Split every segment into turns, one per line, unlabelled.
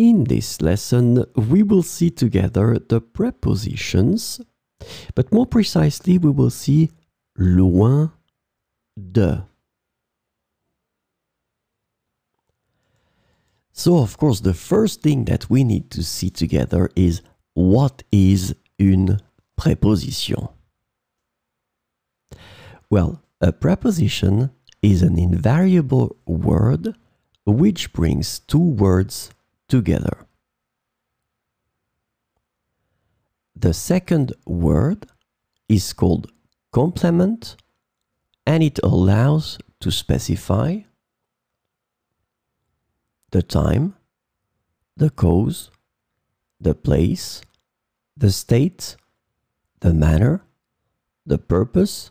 In this lesson, we will see together the prepositions, but more precisely, we will see loin de. So, of course, the first thing that we need to see together is what is une préposition? Well, a preposition is an invariable word which brings two words together. The second word is called complement and it allows to specify the time, the cause, the place, the state, the manner, the purpose,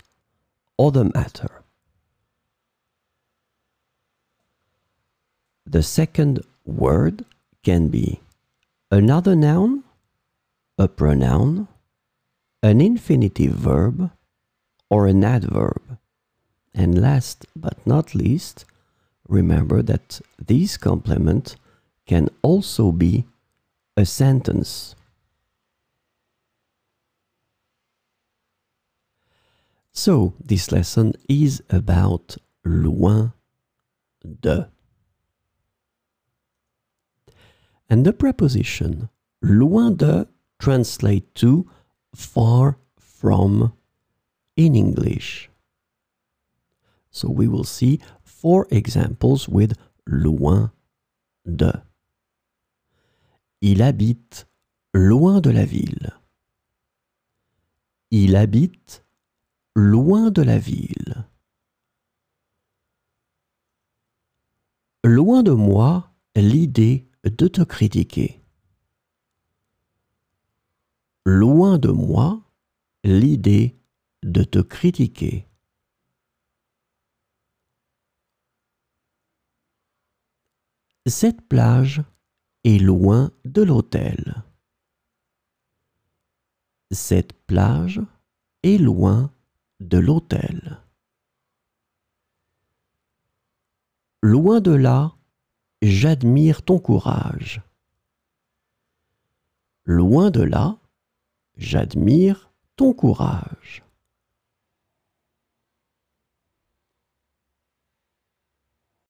or the matter. The second word can be another noun, a pronoun, an infinitive verb, or an adverb. And last but not least, remember that this complement can also be a sentence. So, this lesson is about loin de. And the preposition loin de translate to far from in English. So we will see four examples with loin de. Il habite loin de la ville. Il habite loin de la ville. Loin de moi l'idée de te critiquer. Loin de moi l'idée de te critiquer. Cette plage est loin de l'hôtel. Cette plage est loin de l'hôtel. Loin de là, j'admire ton courage. Loin de là, j'admire ton courage.